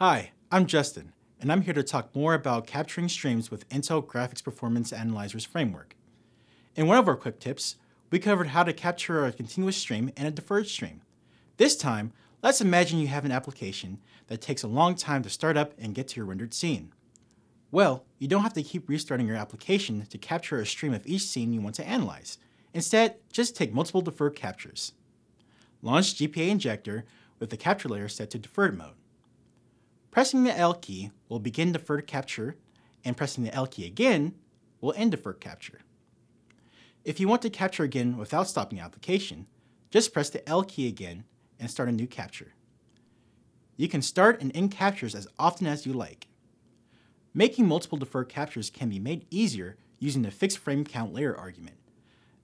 Hi, I'm Justin, and I'm here to talk more about capturing streams with Intel Graphics Performance Analyzer's framework. In one of our quick tips, we covered how to capture a continuous stream and a deferred stream. This time, let's imagine you have an application that takes a long time to start up and get to your rendered scene. Well, you don't have to keep restarting your application to capture a stream of each scene you want to analyze. Instead, just take multiple deferred captures. Launch GPA Injector with the capture layer set to deferred mode. Pressing the L key will begin deferred capture, and pressing the L key again will end deferred capture. If you want to capture again without stopping the application, just press the L key again and start a new capture. You can start and end captures as often as you like. Making multiple deferred captures can be made easier using the fixed frame count layer argument.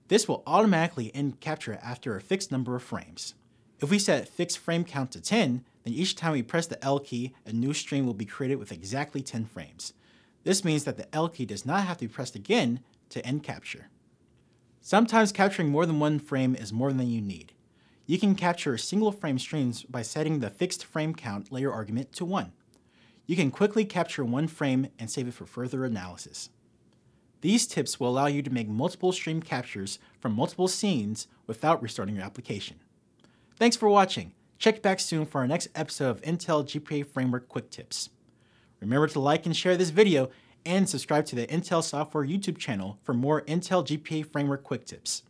This will automatically end capture after a fixed number of frames. If we set fixed frame count to 10, then each time we press the L key, a new stream will be created with exactly 10 frames. This means that the L key does not have to be pressed again to end capture. Sometimes capturing more than one frame is more than you need. You can capture single frame streams by setting the fixed frame count layer argument to 1. You can quickly capture one frame and save it for further analysis. These tips will allow you to make multiple stream captures from multiple scenes without restarting your application. Thanks for watching. Check back soon for our next episode of Intel GPA Framework Quick Tips. Remember to like and share this video and subscribe to the Intel Software YouTube channel for more Intel GPA Framework Quick Tips.